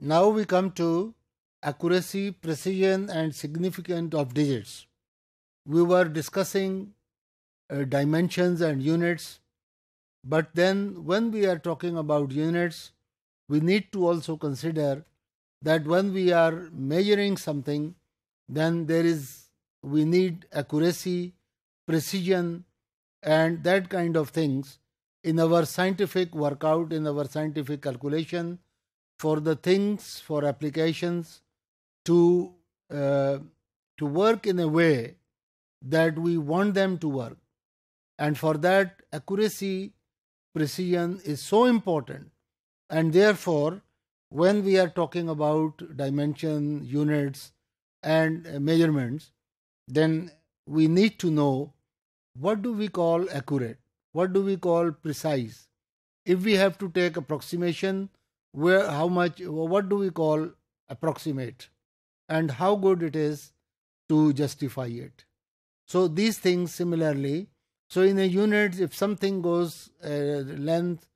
Now we come to accuracy, precision, and significance of digits. We were discussing uh, dimensions and units, but then when we are talking about units, we need to also consider that when we are measuring something, then there is we need accuracy, precision, and that kind of things in our scientific workout, in our scientific calculation, for the things, for applications to uh, to work in a way that we want them to work. And for that, accuracy, precision is so important. And therefore, when we are talking about dimension, units, and measurements, then we need to know what do we call accurate, what do we call precise. If we have to take approximation, where how much, what do we call approximate, and how good it is to justify it. So these things similarly. So in a unit, if something goes uh, length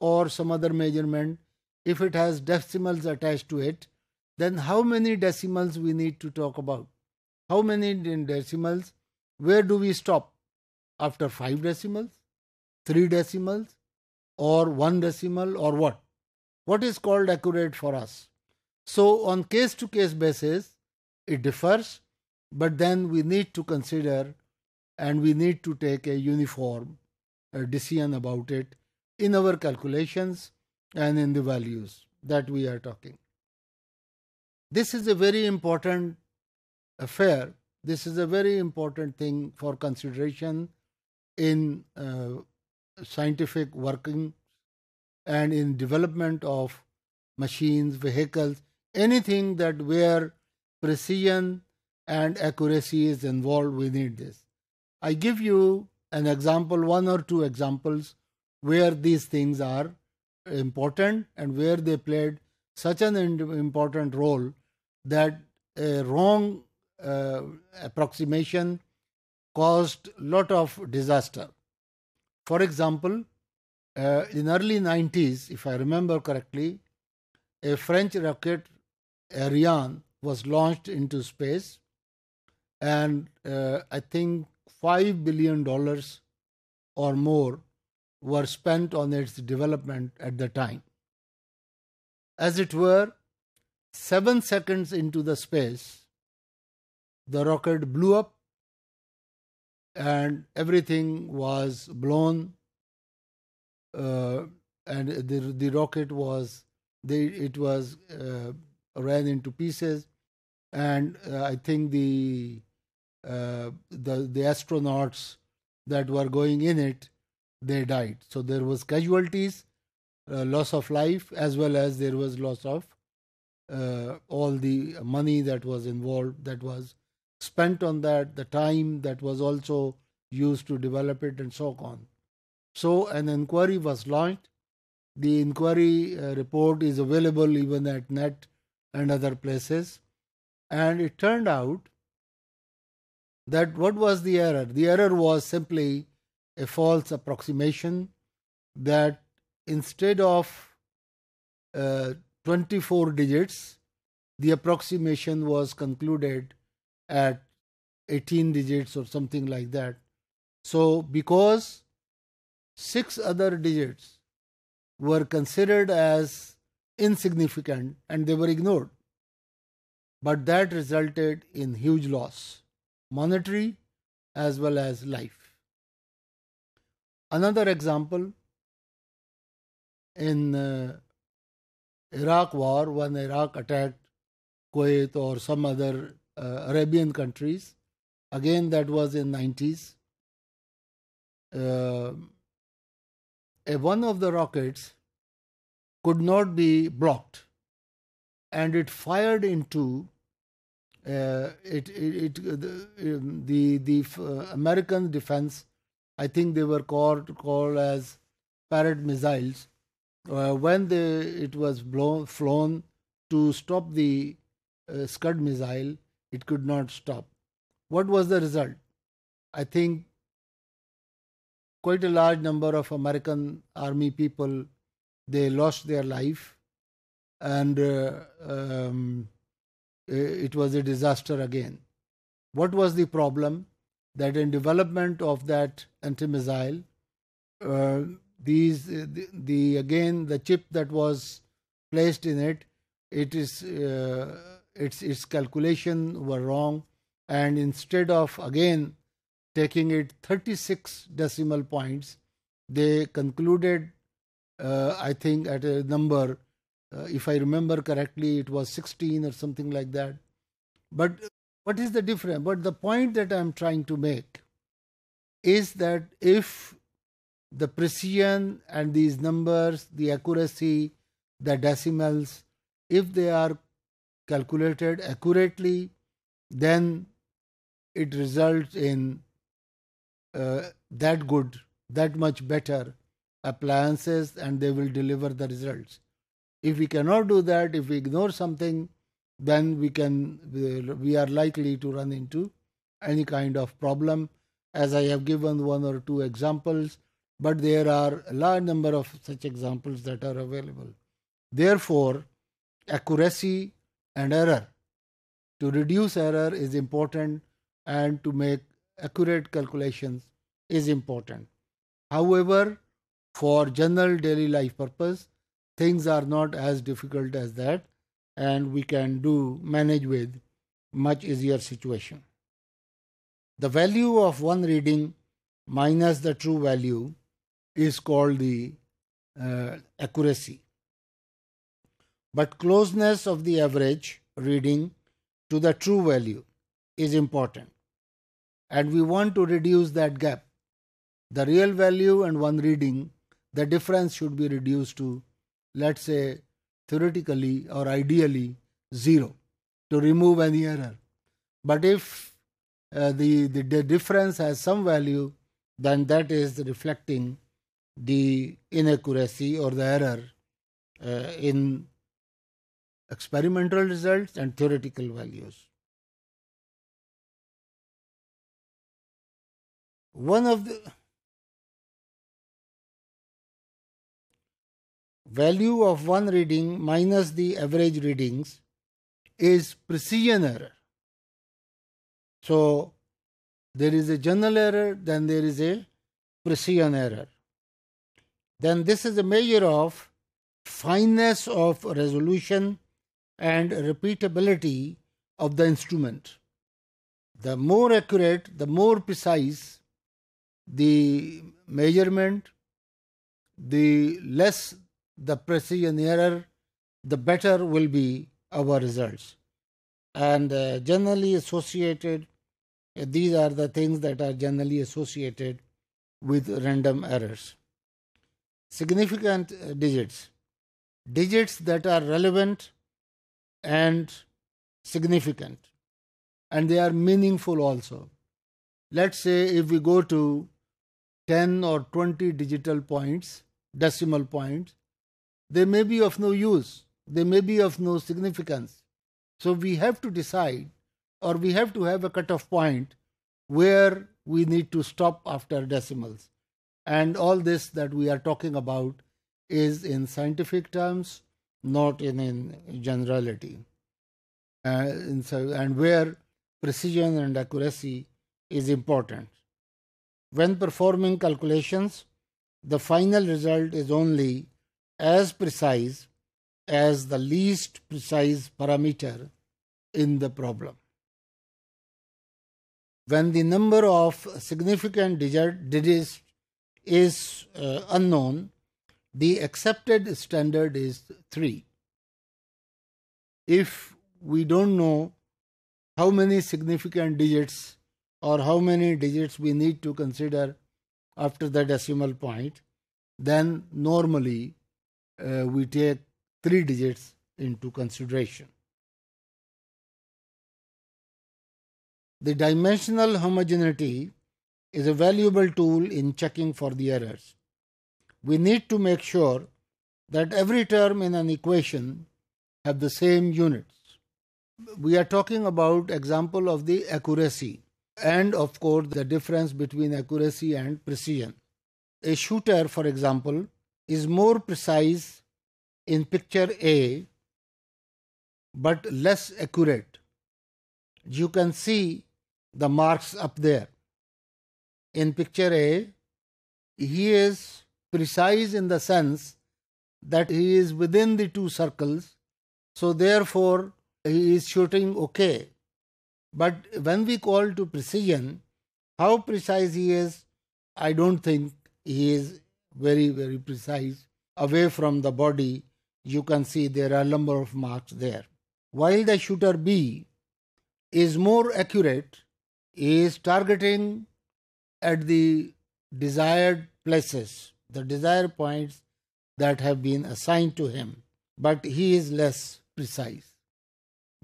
or some other measurement, if it has decimals attached to it, then how many decimals we need to talk about? How many in decimals? Where do we stop? After five decimals, three decimals, or one decimal, or what? What is called accurate for us? So on case to case basis, it differs but then we need to consider and we need to take a uniform decision about it in our calculations and in the values that we are talking. This is a very important affair. This is a very important thing for consideration in uh, scientific working and in development of machines, vehicles, anything that where precision and accuracy is involved, we need this. I give you an example, one or two examples where these things are important and where they played such an important role that a wrong uh, approximation caused lot of disaster. For example, uh, in early 90s, if I remember correctly, a French rocket Ariane was launched into space and uh, I think five billion dollars or more were spent on its development at the time. As it were, seven seconds into the space, the rocket blew up and everything was blown uh, and the, the rocket was the, it was uh, ran into pieces. And uh, i think the uh, the the astronauts that were going in it they died. So there was casualties uh, loss of life as well as there was loss of uh, all the money that was involved that was spent on that the time that was also used to develop it and so on so an inquiry was launched the inquiry uh, report is available even at net and other places and it turned out that what was the error? The error was simply a false approximation that instead of uh, 24 digits, the approximation was concluded at 18 digits or something like that. So, because six other digits were considered as insignificant and they were ignored, but that resulted in huge loss monetary as well as life. Another example in uh, Iraq war when Iraq attacked Kuwait or some other uh, Arabian countries again that was in 90s uh, one of the rockets could not be blocked and it fired into uh, it, it, it the um, the, the uh, American defense, I think they were called called as Patriot missiles. Uh, when they, it was blown, flown to stop the uh, Scud missile, it could not stop. What was the result? I think quite a large number of American army people they lost their life, and uh, um, it was a disaster again. What was the problem? That in development of that anti-missile, uh, these the, the, again the chip that was placed in it, it is uh, its its calculation were wrong, and instead of again taking it 36 decimal points, they concluded, uh, I think, at a number uh, if I remember correctly, it was 16 or something like that. But what is the difference? But the point that I'm trying to make is that if the precision and these numbers, the accuracy, the decimals, if they are calculated accurately, then it results in Uh, that good, that much better appliances, and they will deliver the results. If we cannot do that, if we ignore something, then we can we are likely to run into any kind of problem. As I have given one or two examples, but there are a large number of such examples that are available. Therefore, accuracy and error to reduce error is important and to make accurate calculations is important. However, for general daily life purpose, things are not as difficult as that and we can do manage with much easier situation. The value of one reading minus the true value is called the uh, accuracy. But closeness of the average reading to the true value is important and we want to reduce that gap the real value and one reading the difference should be reduced to let's say theoretically or ideally zero to remove any error. But if uh, the, the, the difference has some value, then that is reflecting the inaccuracy or the error uh, in experimental results and theoretical values. One of the value of one reading minus the average readings is precision error. So there is a general error, then there is a precision error. Then this is a measure of fineness of resolution and repeatability of the instrument. The more accurate, the more precise the measurement, the less the precision error, the better will be our results. And uh, generally associated, uh, these are the things that are generally associated with random errors. Significant uh, digits, digits that are relevant and significant, and they are meaningful also. Let's say if we go to 10 or 20 digital points, decimal points, they may be of no use, they may be of no significance. So we have to decide or we have to have a cutoff point where we need to stop after decimals. And all this that we are talking about is in scientific terms, not in, in generality. Uh, and where precision and accuracy is important. When performing calculations, the final result is only as precise as the least precise parameter in the problem. When the number of significant digits is uh, unknown, the accepted standard is 3. If we don't know how many significant digits or how many digits we need to consider after the decimal point, then normally uh, we take three digits into consideration. The dimensional homogeneity is a valuable tool in checking for the errors. We need to make sure that every term in an equation have the same units. We are talking about example of the accuracy and of course the difference between accuracy and precision. A shooter, for example, is more precise in picture A but less accurate. You can see the marks up there. In picture A, he is precise in the sense that he is within the two circles, so therefore he is shooting okay. But when we call to precision, how precise he is, I don't think he is very, very precise. Away from the body, you can see there are a number of marks there. While the shooter B is more accurate, he is targeting at the desired places, the desired points that have been assigned to him, but he is less precise.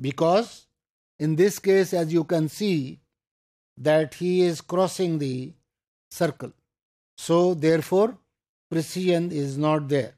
Because in this case, as you can see, that he is crossing the circle. So, therefore, precision is not there.